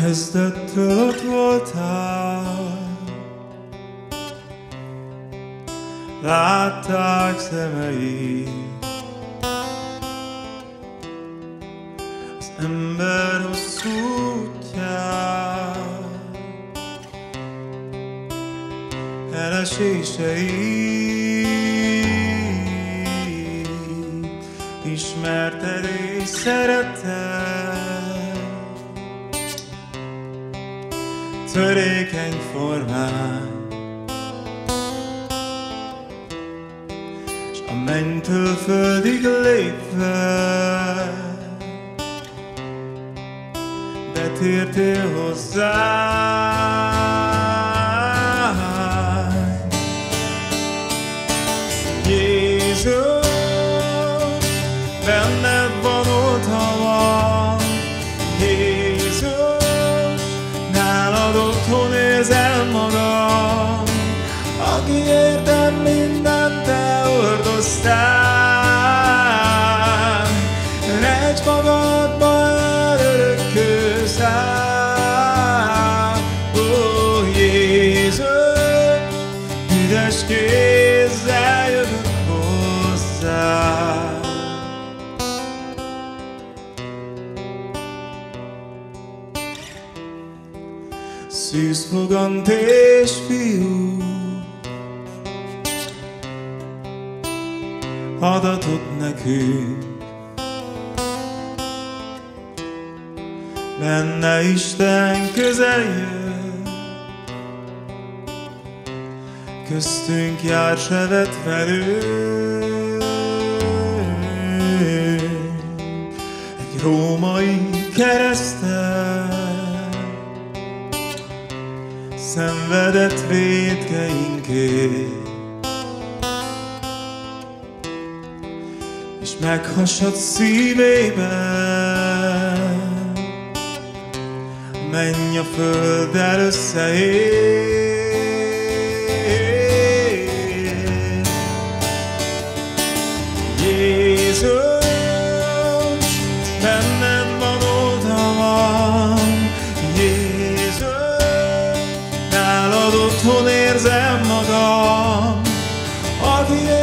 Kezdettől ott voltál, látták szemei. Az ember hosszú útját, elesései. Ismerted és szeretted, törékeny formán, s a mennytől földig lépve, betértél hozzá. Jézus, hordoztál. Rejts magadba örökkő szám, ó Jézus, üres kézzel jövök hozzá. Szűz fogant és fiú, adatot nekünk. Benne Isten közel jön, köztünk jár sevet velünk. Egy római keresztel és meghasad szívében, menj a földdel összeér. Jézus, benned van oltalom, Jézus, nálad otthon érzem magam, aki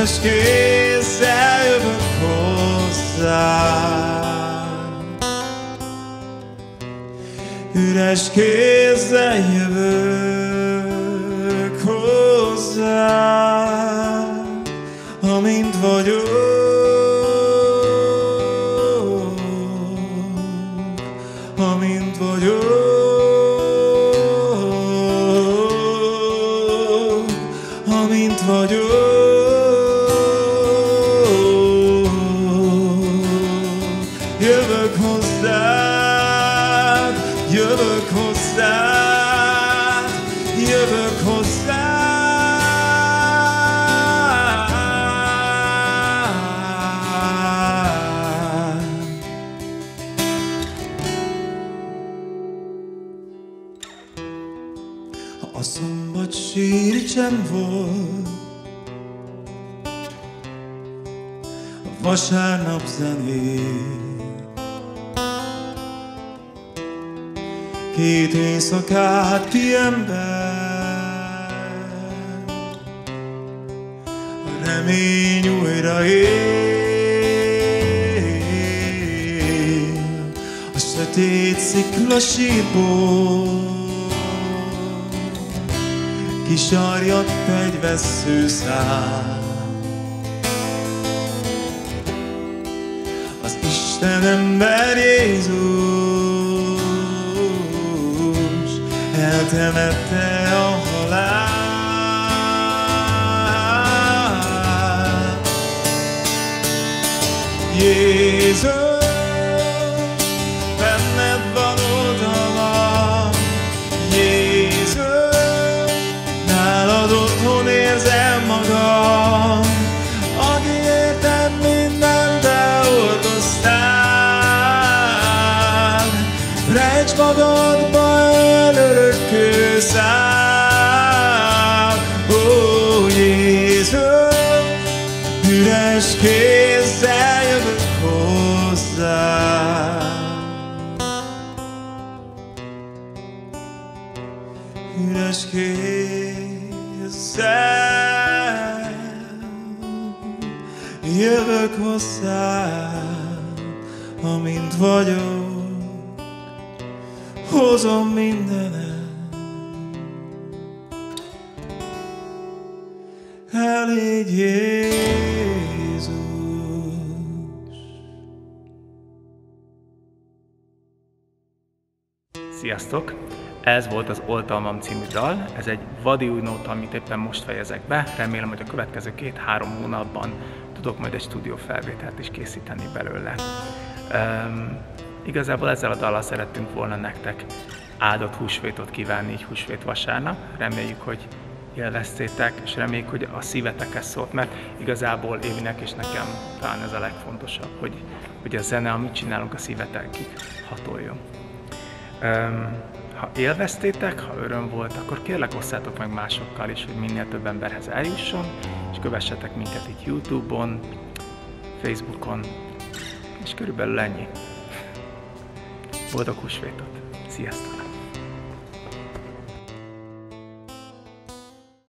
üres kézzel jövök hozzám. Üres kézzel jövök hozzá, amint vagyok, Jövök hozzád, jövök hozzád, jövök hozzád. Ha a szombat sír csend volt, vasárnap zenél, Két éjszakát pihenben, a remény újra él, a sötét sziklasíból, kisarjadt egy veszőszám. Az Isten ember Jézus eltemette a halál. Jézus, Üres kézzel jövök hozzá. Üres kézzel jövök hozzá, amint vagyok, hozom mindenet. Elég. Sziasztok! Ez volt az Oltalmam című dal, ez egy vadi új nóta, amit éppen most fejezek be. Remélem, hogy a következő két-három hónapban tudok majd egy stúdió felvételt is készíteni belőle. Um, igazából ezzel a dallal szerettünk volna nektek áldott húsvétot kívánni, így húsvét vasárnap. Reméljük, hogy élveztétek, és reméljük, hogy a szívetekhez szólt, mert igazából Évinek és nekem talán ez a legfontosabb, hogy, hogy a zene, amit csinálunk, a szívetekig hatoljon. Ha élveztétek, ha öröm volt, akkor kérlek osszátok meg másokkal is, hogy minél több emberhez eljusson, és kövessetek minket itt Youtube-on, Facebookon, és körülbelül ennyi. Boldog húsvétot! Sziasztok!